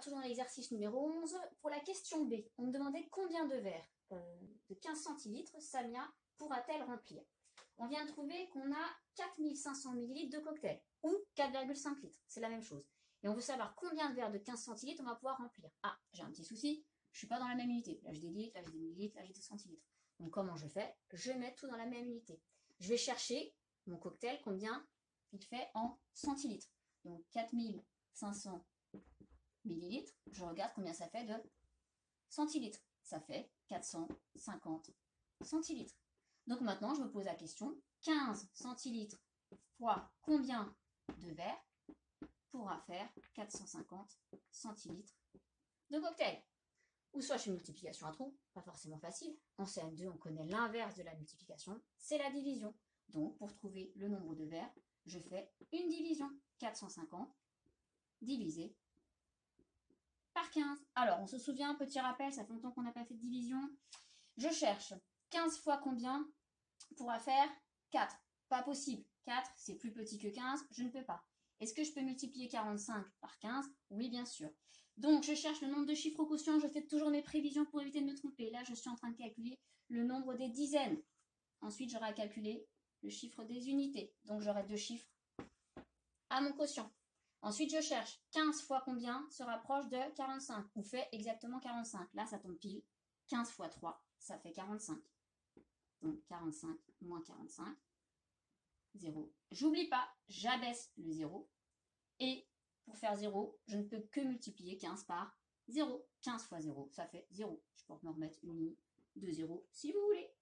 Toujours dans l'exercice numéro 11, pour la question B, on me demandait combien de verres euh, de 15 centilitres Samia pourra-t-elle remplir? On vient de trouver qu'on a 4500 ml de cocktail, ou 4,5 litres, c'est la même chose. Et on veut savoir combien de verres de 15 centilitres on va pouvoir remplir. Ah, j'ai un petit souci, je suis pas dans la même unité. Là, j'ai des litres, là, j'ai des millilitres, là, j'ai des centilitres. Donc, comment je fais? Je mets tout dans la même unité. Je vais chercher mon cocktail, combien il fait en centilitres. Donc, 4500 millilitres. Je regarde combien ça fait de centilitres. Ça fait 450 centilitres. Donc, maintenant, je me pose la question, 15 centilitres fois combien de verres pourra faire 450 centilitres de cocktail? Ou soit je fais multiplication à trous, pas forcément facile. En CM2, on connaît l'inverse de la multiplication, c'est la division. Donc, pour trouver le nombre de verres, je fais une division. 450 divisé 15. Alors, on se souvient, petit rappel, ça fait longtemps qu'on n'a pas fait de division. Je cherche 15 fois combien pourra faire 4. Pas possible. 4, c'est plus petit que 15, je ne peux pas. Est-ce que je peux multiplier 45 par 15 Oui, bien sûr. Donc, je cherche le nombre de chiffres au quotient. Je fais toujours mes prévisions pour éviter de me tromper. Là, je suis en train de calculer le nombre des dizaines. Ensuite, j'aurai à calculer le chiffre des unités. Donc, j'aurai deux chiffres à mon quotient. Ensuite, je cherche 15 fois combien se rapproche de 45 ou fait exactement 45. Là, ça tombe pile. 15 fois 3, ça fait 45. Donc, 45 moins 45. 0. J'oublie pas, j'abaisse le 0. Et pour faire 0, je ne peux que multiplier 15 par 0. 15 fois 0, ça fait 0. Je peux me remettre une ligne de 0 si vous voulez.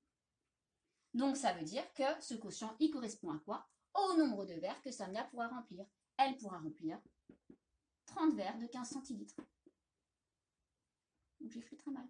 Donc ça veut dire que ce quotient, il correspond à quoi? Au nombre de verres que Samia pourra remplir. Elle pourra remplir 30 verres de 15 centilitres. Donc j'ai fait très mal.